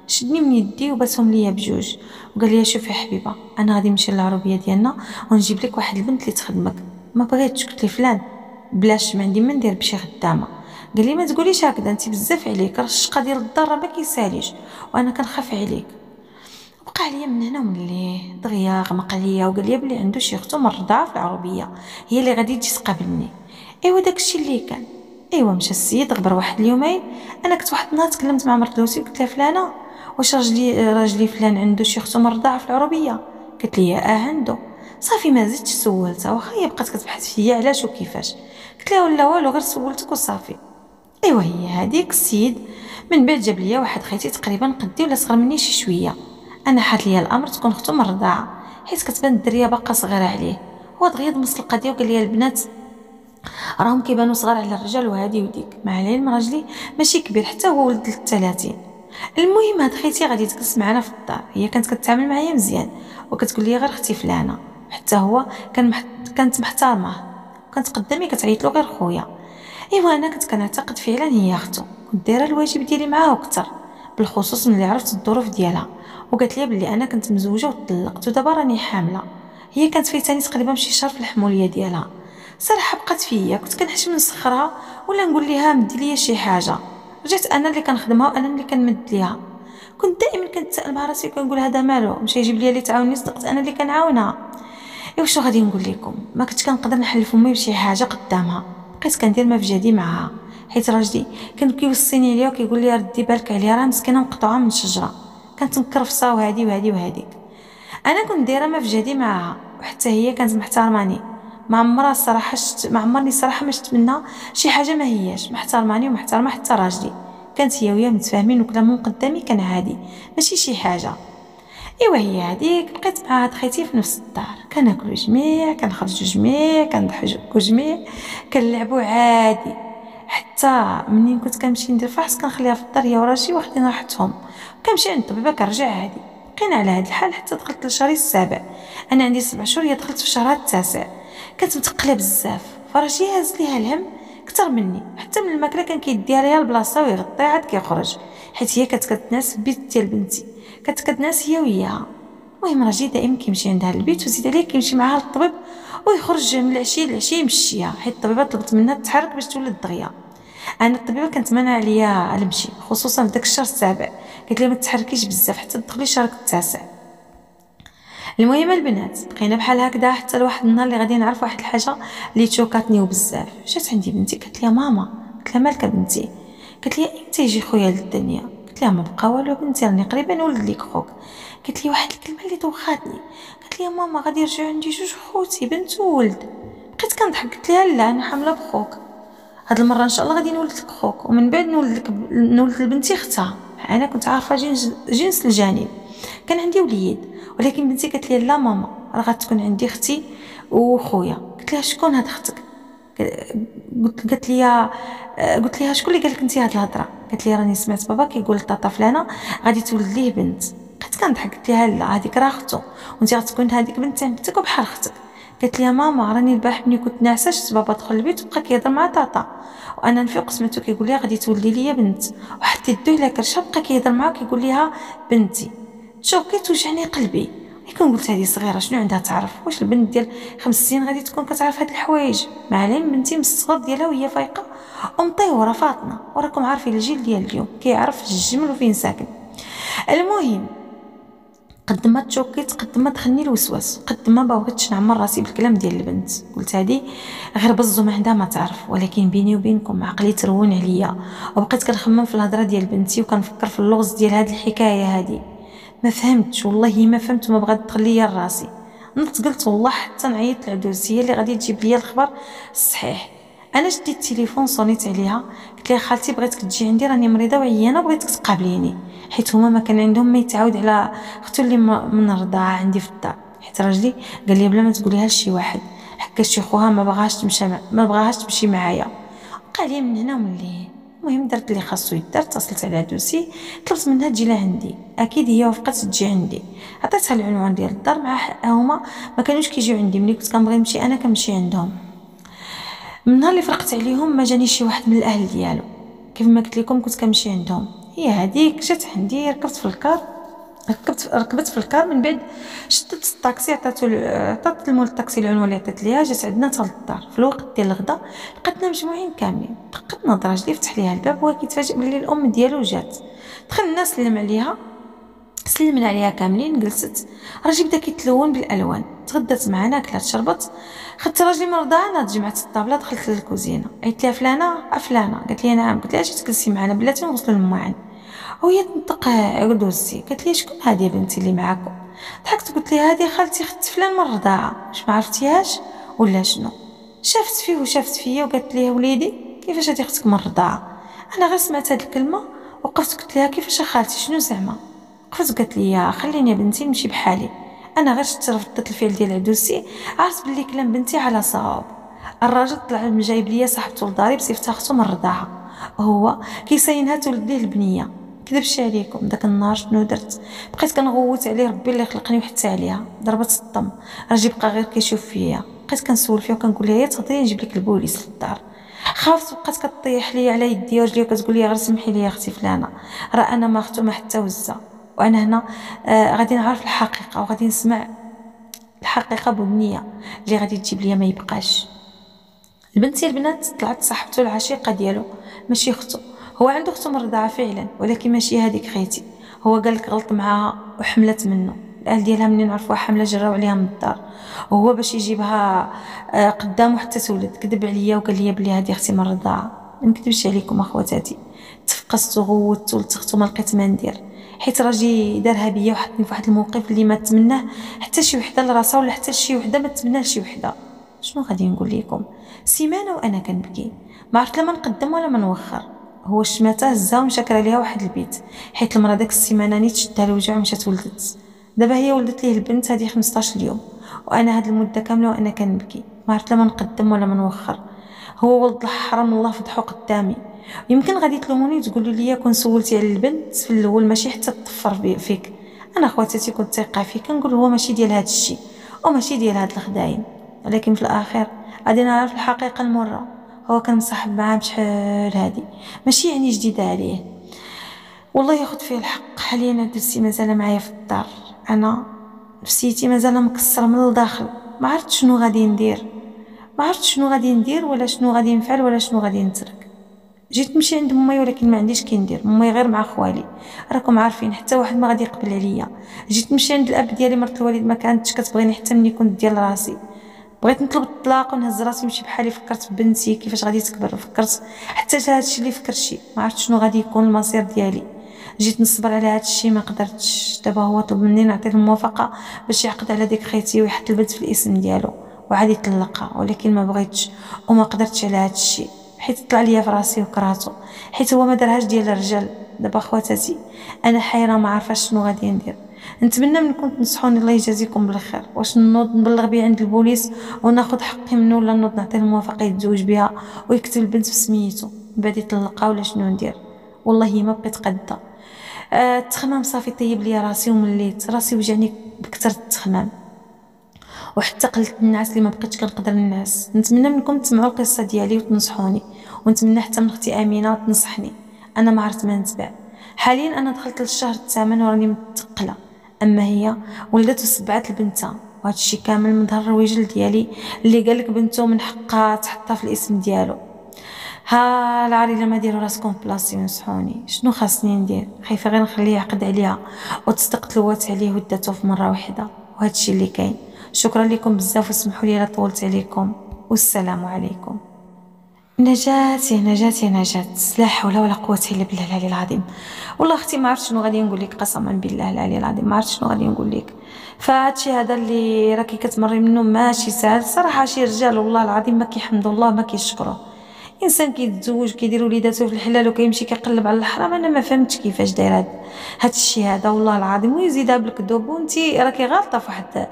A: شدني من يدي وبسهم ليا بجوج. وقال لي شوفي حبيبة أنا غادي نمشي للعربيه ديالنا ونجيب لك واحد البنت اللي تخدمك. ما بغيتش. قلت لي فلان بلاش ما عندي ما ندير بشي خدامة. قال لي ما تقوليش هكذا انت بزاف عليك راه الشقة ديال الدار ما كيساليش وأنا كنخاف عليك. بقى عليا من هنا ومن ليه دغيا غمق عليا وقال لي بلي عنده شي اختو مرضعه في العربية هي اللي غادي تجي تقابلني. إيوا داكشي اللي كان. إيوا مشى السيد غبر واحد اليومين أنا كنت واحد النهار تكلمت مع مرت لوسي قلت لها فلانة واش راجلي راجلي فلان عنده شي اختو مرضعه في العربية؟ قالت لي آه عنده صافي ما زدتش سولتها واخا هي بقات كتبحث فيا علاش وكيفاش. قلت لها ولا والو غير سولتك وصافي. ايوا هي هذيك السيد من بعد جاب ليا واحد خيتي تقريبا قدي ولا صغر مني شي شوية. أنا حات ليا الأمر تكون اختو مرضعه حيت كتبان الدرية باقا صغيرة عليه. هو دغيا دمس القضية وقال لي البنات راهم كيبانوا صغار على الرجال وهادي وديك. مع العلم راجلي ماشي كبير حتى هو ولد الثلاثين. المهم هاد خيتي غادي تجلس معنا في الدار. هي كانت كتعامل معايا مزيان وكتقول لي غير أختي فلانة. حتى هو كان محت... كانت محترمة. كانت قدامي كتعيط له غير خويا. إيوا أنا كنت كنعتقد فعلا هي أختو كنت دايرة الواجب ديالي معاها وكثر بالخصوص ملي عرفت الظروف ديالها وقالت لي بلي أنا كنت مزوجة وطلقت ودابا راني حاملة هي كانت فايتاني تقريبا شي شهر في الحمولية ديالها صراحة بقات فيا كنت كنحشم نسخرها ولا نقول ليها مدي ليا شي حاجة رجعت أنا اللي كنخدمها وأنا اللي كنمد ليها كنت دائما كنتسائل مع راسي كنقول هذا مالو مشى يجيب ليا اللي تعاوني صدقت أنا اللي كنعاونها إيوا شنو غادي نقول لكم؟ ما كنتش كنقدر نحل فمي بشي حاجة قدامها. بقيت كندير ما في معاها حيت راجلي كان كيوصيني عليها وكيقول لي ردي بالك عليها راه مسكينة مقطوعة من الشجرة كانت مكرفصه وهادي وهادي وهادي أنا كنت دايرة ما في معاها وحتى هي كانت محترماني. ما عمرها الصراحه شت ما عمرني الصراحه ما شفت منها شي حاجة ما هياش محترماني ومحترمة حتى راجلي كانت هي وياه متفاهمين وكلامهم قدامي كان عادي ماشي شي حاجة. إيوا هي هذيك بقيت مع هاد خيتي في نفس الدار. كناكلو جميع كنخرجو جميع كنضحكو جميع كنلعبو عادي. حتى منين كنت كنمشي ندير فحص كنخليها في الدار هي وراجلي واخدين راحتهم كنمشي عند الطبيبه كنرجع عادي. بقينا على هاد الحال حتى دخلت لشهري السابع. أنا عندي سبع شهور هي دخلت في الشهر التاسع. كانت متقلة بزاف. فراشي هاز ليها الهم كتر مني. حتى من الماكلة كان كيديها ليها البلاصة ويغطيها عاد كيخرج. حيت هي كانت كتناس في البيت ديال بنتي. كانت كتناس هي وياها المهم راجلي دائما كيمشي عندها البيت وزيد عليه كيمشي معاها للطبيب ويخرج من العشية للعشية يمشيها حيت الطبيبة طلبت منها تتحرك باش تولد دغيا أنا الطبيبة كانت منع عليا نمشي خصوصا داك الشهر السابع. قالت لي ما تحركيش بزاف حتى تدخلي الشهر التاسع. المهم البنات بقينا بحال هكذا حتى لواحد النهار اللي غادي نعرف واحد الحاجة اللي توكاتني وبزاف جات عندي بنتي؟ قالت لي ماما قلت لها مالك بنتي؟ قالت لي إمتى يجي خويا للدنيا. لها ما بقى والو بنتي راني قريبا نولد لك خوك. قالت لي واحد الكلمة اللي دوخاتني قالت لي ماما غادي يرجعوا عندي جوج خوتي بنت وولد بقيت كنضحك. قلت لها لا أنا حاملة بخوك. هاد المرة إن شاء الله غادي نولد لك خوك. ومن بعد نولد لك نولد لبنتي اختها. أنا كنت عارفة جنس جنس الجنين كان عندي وليد. ولكن بنتي قالت لي لا ماما راه غتكون عندي أختي وخويا. قلت لها شكون هاد أختك؟ قلت قالت لي قلت لها شكون اللي قال لك انت هاد الهضرة؟ قالت لي راني سمعت بابا كيقول لطاطا فلانة غادي تولد ليه بنت. بقيت كنضحك قلت لها لا هذيك راه أختو. وانت غتكون هذيك بنت عمتك وبحال أختك. قالت لي ماما راني البارح ملي كنت ناعسه شفت بابا دخل البيت وبقى كيهضر مع طاطا. وأنا نفيق سمعتو كيقول لي غادي تولي ليا بنت. وحتى يدوه لا كرشه بقى كيهضر معاها كيقول ليها بنتي. شوف كيتوجعني قلبي. كون قلت هذه صغيرة شنو عندها تعرف؟ واش البنت ديال خمس سنين غادي تكون كتعرف هاد الحوايج؟ مع العلم بنتي من الصغر ديالها وهي فايقة. ومطيوره فاطمة. وراكم عارفين الجيل ديال اليوم. كيعرف الجمل وفين ساكن. المهم قد ما تشوكيت قد ما دخلني الوسواس قد ما بغيتش نعمر راسي بالكلام ديال البنت. قلت هادي غير بزو ما عندها ما تعرف. ولكن بيني وبينكم عقلي ترون عليا. وبقيت كنخمم في الهضرة ديال بنتي وكنفكر في اللغز ديال هاد الحكاية هادي. ما فهمتش والله ما فهمت وما بغات تدخل ليا راسي. نط قلت والله حتى نعيط لعدوسيه اللي غادي تجيب ليا الخبر. الصحيح أنا شديت التليفون صونيت عليها. قلت لها خالتي بغيتك تجي عندي راني مريضة وعيانة بغيتك تقابليني. حيت هما ما كان عندهم ما يتعاود على أختو اللي من الرضاعه عندي في الدار. حيت راجلي قال لي بلا ما تقوليها لشي واحد. حكا شي خوها ما بغاش تمشي ما بغاهاش تمشي معايا. قال لي من هنا ومن لهيه المهم درت اللي خاصو يدار اتصلت على دوسي طلبت منها تجي لعندي أكيد هي وافقت تجي عندي. عطيتها العنوان ديال الدار مع هما ما كانوش كيجيو عندي. ملي كنت كنبغي نمشي أنا كنمشي عندهم. من نهار اللي فرقت عليهم ما جاني شي واحد من الأهل ديالو. كيف ما قلت لكم كنت كنمشي عندهم. هي هذيك جات عندي ركبت في الكار. ركبت ركبت في الكار من بعد شدت الطاكسي عطاتو عطات المول الطاكسي العنوان اللي عطيت ليها جات عندنا حتى للدار. في الوقت ديال الغدا لقيتنا مجموعين كاملين. دقت نظره راجلي فتح ليها الباب وهو كيتفاجئ بلي الأم ديالو جات. دخلنا سلم عليها سلمنا عليها كاملين جلست. راجلي بدا كيتلون بالألوان. تغدات معنا كلات شربت. خدت راجلي من الرضاعه تجمعت الطابلة دخلت للكوزينة. قالت لها فلانة فلانه قالت لي نعم. قلت لها أجي تجلسي معنا بلاتي نغسلوا المواعن وهي تنطق عدوزي قالت لي شكون هذه بنتي اللي معاكم؟ ضحكت قلت لها هذه خالتي خدت فلان من الرضاعه واش ما عرفتيهاش؟ ولا شنو؟ شافت فيه وشافت فيا وقالت لي وليدي كيفاش هذه أختك من الرضاعه أنا غير سمعت هذه الكلمة وقفت قلت لها كيفاش خالتي شنو زعما؟ وقفت قالت لي خليني بنتي نمشي بحالي. أنا غير شفت ردة الفعل ديال عدوسي عرفت بلي كلام بنتي على صواب. الراجل طلع جايب ليا صاحبته لداري بصفتها اختو من الرضاعه هو كيساينها تولد ليه البنية. كذبش عليكم داك النهار شنو درت؟ بقيت كنغوت عليه ربي اللي خلقني وحتى عليها ضربت الطم. راجي بقى غير كيشوف فيا. بقيت كنسول فيها وكنقول لها يا تهضري نجيب لك البوليس للدار خافت بقات كطيح لي على يدي ورجلي وكتقول لي غير سمحي لي أختي فلانة. راه أنا ما اختو ما حتى وزة. وأنا هنا آه غادي نعرف الحقيقة وغادي نسمع الحقيقة بنية اللي غادي تجيب ليا ما يبقاش. البنت البنات طلعت صاحبته العشيقة ديالو ماشي أختو. هو عنده اختو مرضعه فعلا ولكن ماشي هذيك خيتي هو قال لك غلط معاها وحملت منه. الأهل ديالها منين عرفوها حامله جراو عليها من الدار. وهو باش يجيبها آه، قدامه حتى تولد كذب عليا وقال لي بلي هذه أختي مرضعه ما نكذبش عليكم اخواتاتي تفقست وغوت ولتخت وما لقيت ما ندير. حيت راجي دارها بيا وحطني في واحد الموقف اللي ما تمناه حتى شي وحدة لراسها ولا حتى شي وحدة ما تمناه شي وحدة. شنو غادي نقول لكم؟ سيمانة وأنا كنبكي. ما عرفت لا ما نقدم ولا ما نوخر. هو الشماته هزها ومشى عليها واحد البيت حيت المراه داك السيمانة نيت شدها الوجع ومشات ولدت. دابا هي ولدت ليه البنت هذه 15 يوم وأنا هاد المدة كاملة وأنا كنبكي ما عرفت لا ما نقدم ولا ما نوخر. هو ولد حرام الله فضحو قدامي. يمكن غادي تلوموني تقولوا لي كون سولتي على البنت في الأول ماشي حتى تطفر فيك. أنا خواتاتي كنت ثقة فيه كنقول هو ماشي ديال هاد الشيء وماشي ديال هاد الخدايم. ولكن في الاخير غادي نعرف الحقيقة المرة. هو كان مصاحب معاه بشحال هادي. ماشي يعني جديدة عليه. والله ياخذ فيه الحق. حاليا درسي مازال معايا في الدار. أنا نفسيتي مازال مكسرة من الداخل. ما عرفت شنو غادي ندير. ما عرفت شنو غادي ندير ولا شنو غادي نفعل ولا شنو غادي نترك. جيت نمشي عند ماي ولكن ما عنديش كي ندير. ماي غير مع خوالي. راكم عارفين حتى واحد ما غادي يقبل عليا. جيت نمشي عند الأب ديالي مرت الوالد ما كانتش كتبغيني حتى ملي كنت ديال راسي. بغيت نطلب الطلاق ونهز راسي نمشي بحالي فكرت بنتي كيفاش غادي تكبر؟ فكرت حتى هادشي اللي فكرت شي. ما عرفت شنو غادي يكون المصير ديالي. جيت نصبر على هادشي ما قدرتش. دابا هو طلب مني نعطيه الموافقة باش يعقد على ديك خيتي ويحط البنت في الاسم ديالو وعاد يطلقها ولكن ما بغيتش وما قدرتش على هادشي. حيت طلع ليا في راسي وكرهتو حيت هو ما دارهاش ديال الرجال. دابا خواتاتي أنا حيرة ما عارفاش شنو غادي ندير. نتمنى منكم تنصحوني الله يجازيكم بالخير. واش نوض نبلغ بيه عند البوليس وناخذ حقي منه ولا نوض نعطيه الموافقة يتزوج بها ويكتب البنت بسميتو بعد يطلقها ولا شنو ندير؟ والله ما بقيت قادة. آه التخمام صافي طيب ليا راسي ومليت. راسي وجعني بكثر التخمام. وحتى قلت الناس اللي ما بقيتش كنقدر الناس. نتمنى منكم تسمعوا القصة ديالي وتنصحوني. ونتمنى حتى من أختي أمينة تنصحني. أنا ما عرفت ما نتبع حاليا أنا دخلت للشهر الثامن وراني متقلة. أما هي ولدت وسبعت لبنتها وهذا الشيء كامل من ظهر الرجل ديالي اللي قال لك بنته من حقها تحطها في الاسم ديالو. ها العريله ما ديروا راسكم بلاصتي ونصحوني. شنو خاصني ندير؟ خايفة غير نخليه يعقد عليها وتصدق تلوات عليه وداتو في مرة واحدة وهذا الشيء اللي كاين. شكرا لكم بزاف وسمحوا لي لا طولت عليكم. والسلام عليكم. نجاتي نجاتي نجات لا حول ولا قوة إلا بالله العلي العظيم. والله أختي ما عرفت شنو غادي نقول لك قسما بالله العلي العظيم. ما عرفت شنو غادي نقول لك. فهادشي هذا اللي راكي كتمري منه ماشي سهل. صراحة شي رجال والله العظيم ما كيحمدوا الله ما كيشكروا إنسان كيتزوج كيدير وليداتو في الحلال وكيمشي كيقلب على الحرام. أنا ما فهمتش كيفاش داير هاد هاد الشيء هذا والله العظيم. ويزيدها بالكذوب وانت راكي غالطة في واحد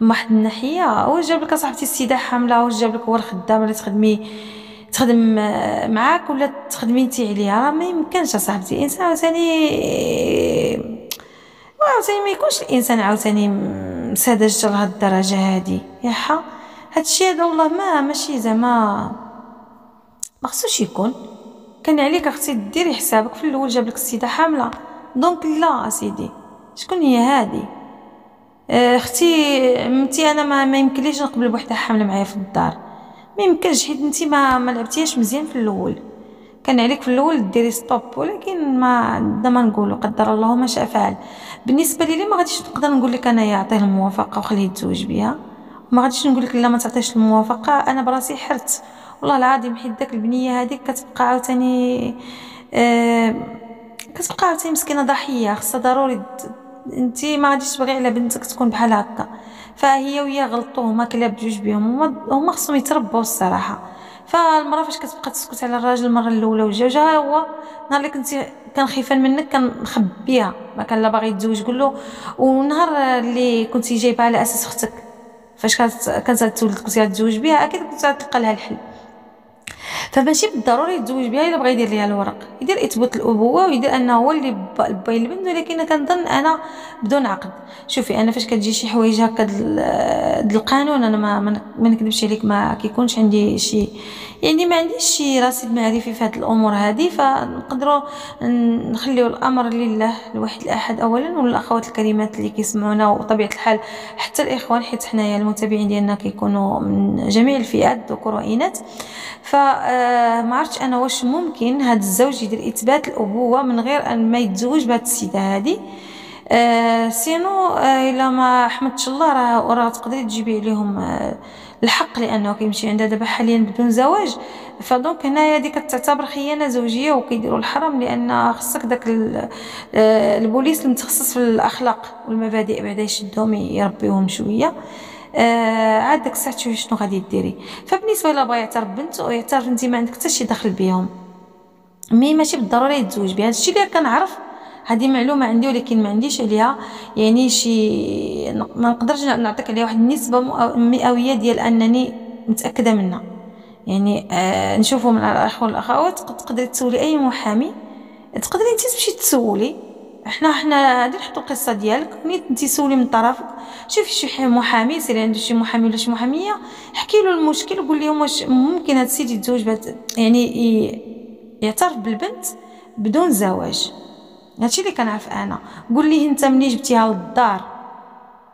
A: واحد الناحية. واش جاب لك صاحبتي السيدة حاملة واش جاب لك هو الخدام اللي تخدمي تخدم معاك ولا تخدمي انت عليها؟ راه ما يمكنش صاحبتي إنسان عاوتاني عاوتاني ما يكونش الإنسان عاوتاني مساذج لهاد الدرجه هادي. ياها هادشي هذا والله ما ماشي زعما ما خصوش يكون. كان عليك أختي ديري حسابك في الأول جاب لك السيدة حاملة. donc لا سيدي شكون هي هادي؟ أختي متي أنا ما يمكنليش نقبل بوحده حاملة معايا في الدار. ما يمكنش حيت انت ما ما لعبتيهاش مزيان في الأول كان عليك في الأول ديري stop ولكن ما عندنا ما نقولوا قدر الله ما شاء فعل. بالنسبة لي ما غاديش نقدر نقول لك أنا يعطيه الموافقة وخليه يتزوج بيها ما غاديش نقول لك لا ما تعطيش الموافقة. أنا براسي حرت. والله العظيم حيت داك البنية هذيك كتبقى عاوتاني آه كتبقى عاوتاني مسكينة ضحية. خصها ضروري انت ما غاديش تبغي على بنتك تكون بحال هكا. فهي وهي غلطوا هما كلا بجوج بهم هما خصهم يتربوا الصراحة. فالمراه فاش كتبقى تسكت على الراجل المرة الأولى والجوجه هو نهار اللي كنتي كان خيفان منك كنخبيها. ما كان لا باغي يتزوج قول له ونهار اللي كنتي جايبها على أساس أختك. فاش كانت كانت تولد كنتي غتزوج بها أكيد كنت غتلقى لها الحل. فماشي بالضروري يتزوج بها الا بغى يدير ليها الورق. يدير إثبات الأبوة ويدير أنه هو اللي باي البنت ولكن كنظن أنا بدون عقد. شوفي أنا فاش كتجي شي حوايج هكا القانون أنا ما ما نكذبش عليك ما كيكونش عندي شي يعني ما عنديش شي رصيد معرفي في هذه الأمور هذه فنقدروا نخليو الأمر لله الواحد الأحد اولا والأخوات الكريمات اللي كيسمعونا وطبيعة الحال حتى الإخوان حيت حنايا المتابعين ديالنا كيكونوا من جميع الفئات ذكور واناث فما عرفتش أنا واش ممكن هذا الزوج يدير إثبات الأبوة من غير أن ما يتزوج بهذه السيدة هذه آه سينو آه إلا ما حمدتش الله راه راه تقدري تجيبي عليهم آه الحق لأنه كيمشي عندها دابا حاليا بدون زواج. فدونك هنايا هذه كتعتبر خيانة زوجية وكيديروا الحرام لأن خصك داك آه، البوليس المتخصص في الأخلاق والمبادئ بعدا يشدهم يربيوهم شوية. آه عاد داك الساعة تشوفي شنو غادي ديري. فبالنسبة الا بغا يعترف بنت ويعترف أنت ما عندك حتى شي دخل بهم. مي ماشي بالضروره يتزوج بها. هادشي اللي كنعرف هذه معلومة عندي ولكن ما عنديش عليها. يعني شي ما نقدرش نعطيك عليها واحد النسبة مئوية ديال أنني متأكدة منها. يعني آه نشوفوا من الاخوه والأخوات تقدري تسولي أي محامي. تقدري انت تمشي تسولي. إحنا حنا غادي نحطوا القصة ديالك. ملي انت سولي من طرفك شوفي شي محامي سيري عنده شي محامي ولا شي محامية احكي له المشكل وقول لهم واش ممكن هاد السيد يتزوج يعني يعترف بالبنت بدون زواج. هادشي اللي كنعرف أنا. قول ليه أنت ملي جبتيها للدار.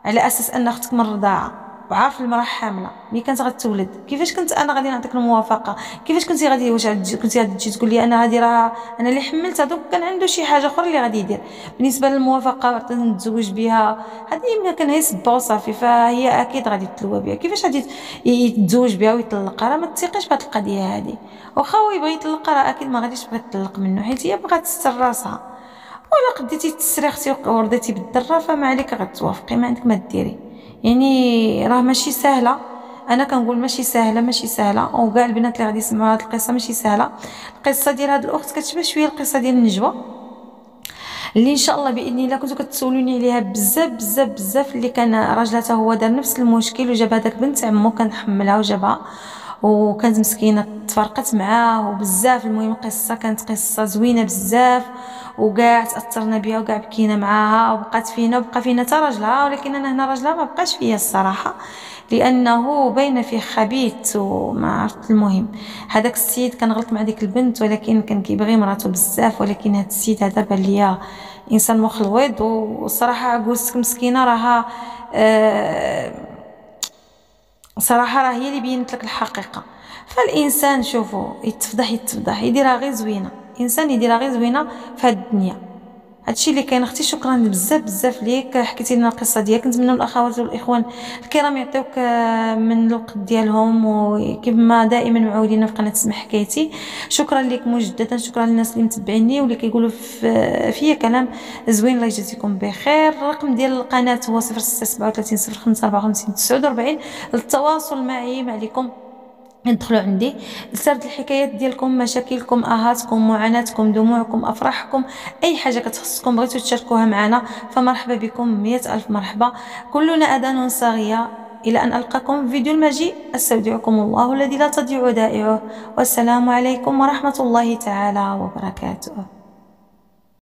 A: على أساس أن أختك من الرضاعه وعارف المرأة حاملة. ملي كانت غتولد كيفاش كنت أنا غادي نعطيك الموافقة؟ كيفاش كنتي غادي واش كنتي غادي تجي تقول لي أنا غادي راه أنا اللي حملت هذوك كان عنده شي حاجة أخرى اللي غادي يدير. بالنسبة للموافقة نتزوج بها هذه يمكن كان هي سبه وصافي فهي أكيد غادي تلوى بها. كيفاش غادي يتزوج بها ويطلقها راه ما تثقيش بهذه القضية هذه واخا هو يبغي يطلقها راه أكيد ما غاديش تبغي تطلق منه حيت هي بغات تستر راسها. ولا قديتي تسري ورضيتي بالدره فما عليك غتوافقي ما عندك ما ديري. يعني راه ماشي سهلة. أنا كنقول ماشي سهلة ماشي سهلة. وكاع البنات اللي غادي يسمعوا هذه القصة ماشي سهلة. القصة ديال هذه الأخت كتشبه شوية القصة ديال النجوى. اللي إن شاء الله بإذن الله كنتو كتسولوني عليها بزاف بزاف بزاف. اللي كان راجلها هو دار نفس المشكل وجاب هذاك بنت عمو كان حملها وجابها. وكانت مسكينة تفرقت معاه. وبزاف. المهم قصة كانت قصة زوينة بزاف. وكاع تأثرنا بها وكاع بكينا معاها وبقات فينا وبقى فينا حتى راجلها ولكن أنا هنا راجلها ما بقاش فيا الصراحة لأنه باين فيه خبيث وما عرفت المهم. هذاك السيد كان غلط مع ديك البنت ولكن كان كيبغي مراته بزاف ولكن هذا السيد هذا بان ليا إنسان مخلوط والصراحة عكوزتك مسكينة راها آه صراحة راه هي اللي بينت لك الحقيقة. فالإنسان شوفوا يتفضح يتفضح يديرها غير زوينة. انسان يديرها غير زوينة في الدنيا. هادشي اللي كاين أختي شكرا بزاف بزاف ليك. حكيتي لنا القصة ديالك. نتمنى الأخوات والإخوان الكرام يعطيوك آه، من الوقت ديالهم وكما دائما معودين في قناة اسمح حكايتي. شكرا لك مجددا. شكرا للناس اللي متبعيني واللي كيقولوا فيا كلام زوين. الله يجازيكم بخير. الرقم ديال القناة هو 0637 05 54 49 للتواصل معي معكم ادخلوا عندي. لسرد الحكايات ديالكم مشاكلكم آهاتكم معاناتكم دموعكم أفراحكم أي حاجة كتخصكم بغيتو تشاركوها معنا فمرحبا بكم مئة ألف مرحبا. كلنا أذان صاغية إلى أن ألقاكم في فيديو المجيء. أستودعكم الله الذي لا تضيع ودائعه والسلام عليكم ورحمة الله تعالى وبركاته.